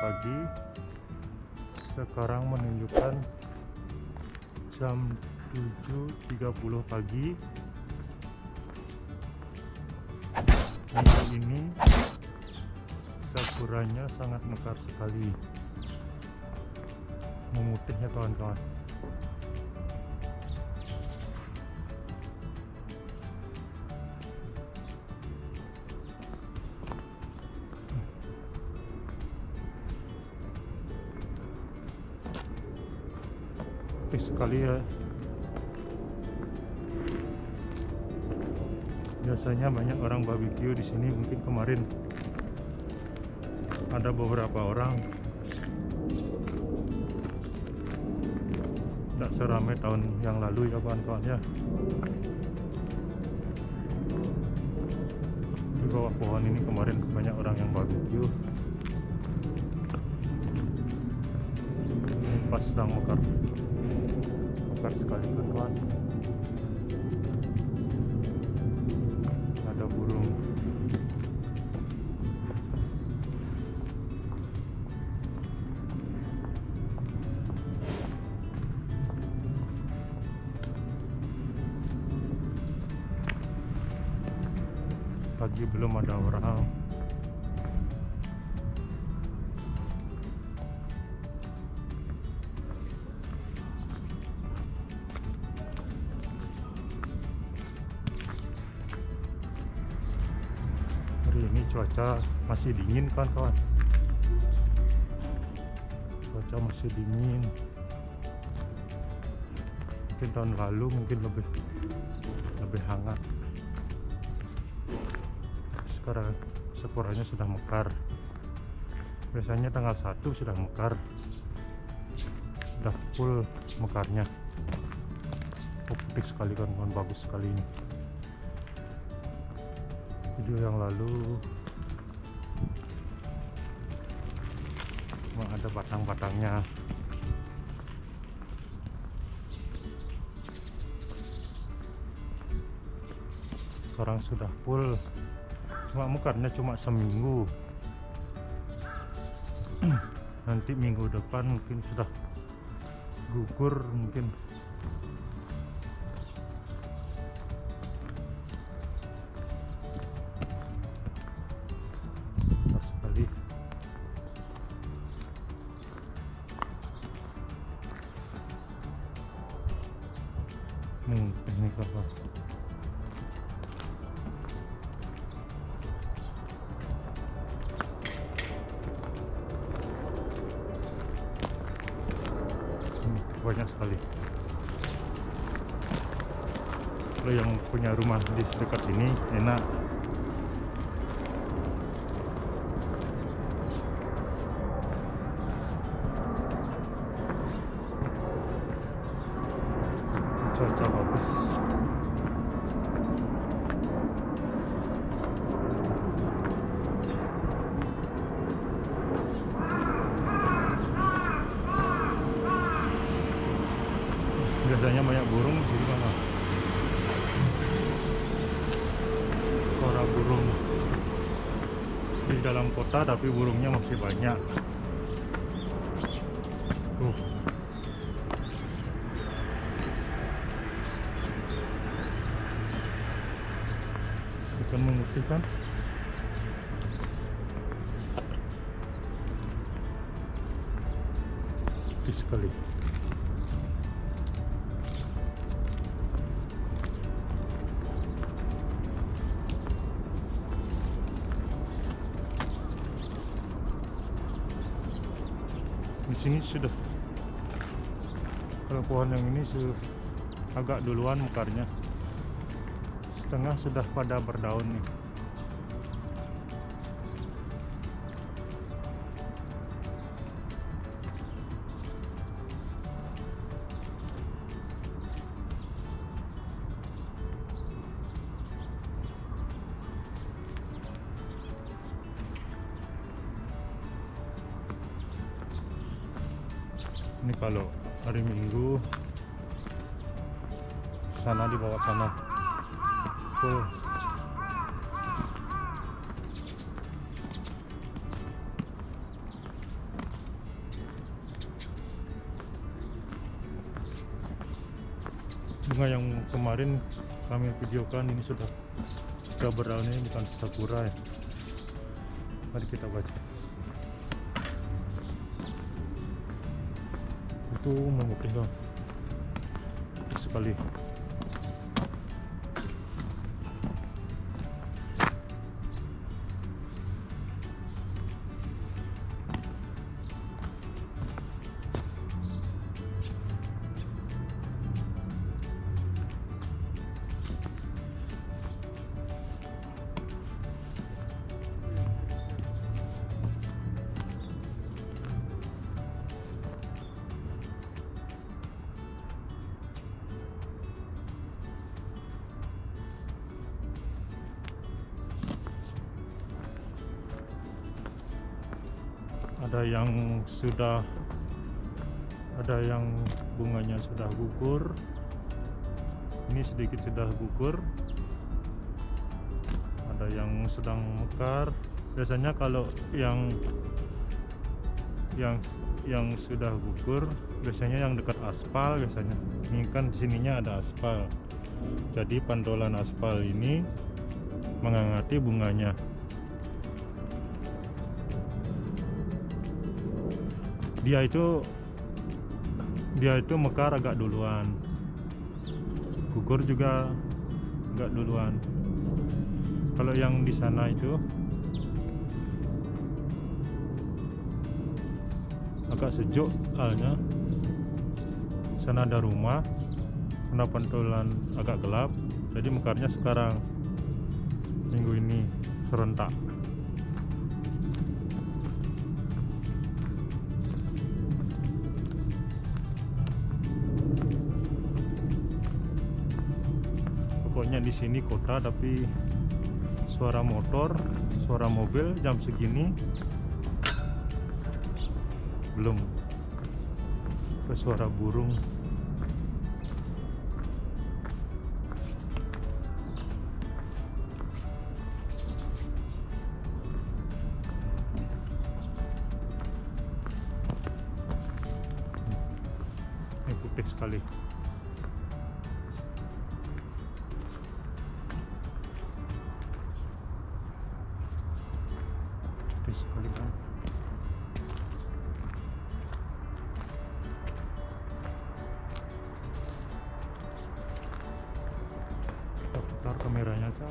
pagi. Sekarang menunjukkan jam 7.30 pagi. Minggu ini sakuranya sangat mekar sekali. Memutihnya kawan-kawan putih sekali ya. Biasanya banyak orang barbecue di sini mungkin kemarin. Ada beberapa orang. Tidak seramai tahun yang lalu ya kawan-kawan ya. Di bawah pohon ini kemarin banyak orang yang barbecue. Ini pas sedang mekar mekar sekali kawan-kawan ada burung. Pagi belum ada orang cuaca masih dingin kan kawan? Cuaca masih dingin. Mungkin tahun lalu mungkin lebih lebih hangat. Sekarang sekurangnya sudah mekar. Biasanya tanggal 1 sudah mekar. Sudah full mekarnya. Oh, putih sekali kan kawan bagus sekali ini video yang lalu. Cuma ada batang-batangnya. Sekarang sudah full. Cuma mekarnya cuma seminggu. Nanti minggu depan mungkin sudah gugur mungkin hmm, banyak sekali. Kalau yang punya rumah di dekat sini enak biasanya banyak burung di sini mana suara burung. Di dalam kota tapi burungnya masih banyak. Tuh. Ikan memutih kan sekali di sini sudah. Kalau pohon yang ini sudah agak duluan mekarnya setengah sudah pada berdaun nih ini kalau hari minggu sana di bawah sana. Tuh bunga yang kemarin kami videokan ini sudah sudah berani bukan sakura ya. Mari kita baca. Itu. Memutih dong sekali ada yang sudah ada yang bunganya sudah gugur. Ini sedikit sudah gugur. Ada yang sedang mekar. Biasanya kalau yang yang yang sudah gugur biasanya yang dekat aspal biasanya. Ini kan sininya ada aspal. Jadi pantolan aspal ini mengangati bunganya dia itu dia itu mekar agak duluan. Gugur juga agak duluan. Kalau yang di sana itu agak sejuk halnya. Sana ada rumah sana pantulan agak gelap jadi mekarnya sekarang minggu ini serentak pokoknya di sini kota tapi suara motor suara mobil jam segini belum. Ke suara burung. Ini putih sekali putar kameranya Cak.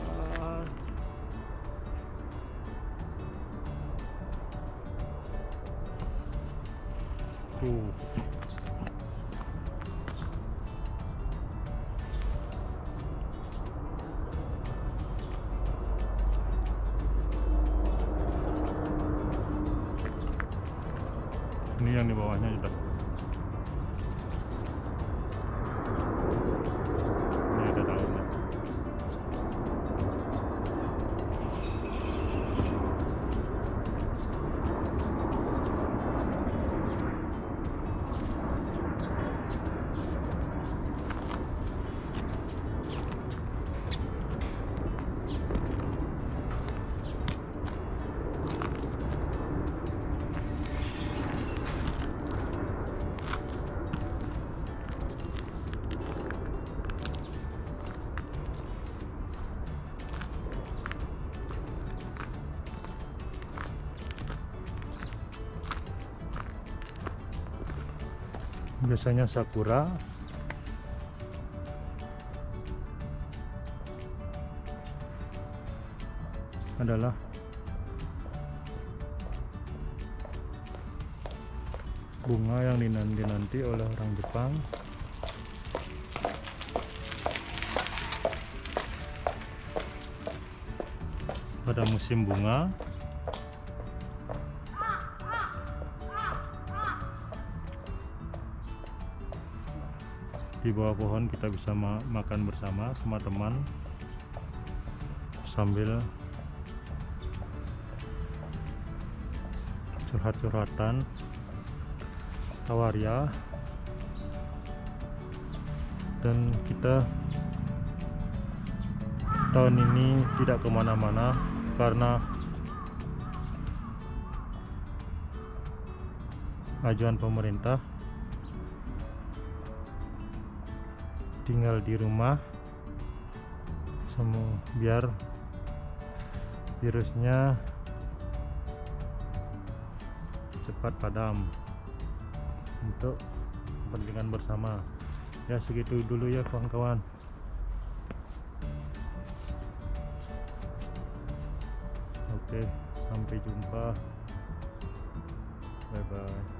tuh ini yang di bawahnya sudah biasanya sakura. Adalah bunga yang dinanti-nanti oleh orang Jepang. Pada musim bunga di bawah pohon kita bisa ma- makan bersama sama teman. Sambil curhat-curhatan. Tawaria dan kita tahun ini tidak ke mana-mana karena ajuan pemerintah tinggal di rumah. Semua biar virusnya cepat padam untuk kepentingan bersama. Ya segitu dulu ya kawan-kawan. Oke sampai jumpa. Bye bye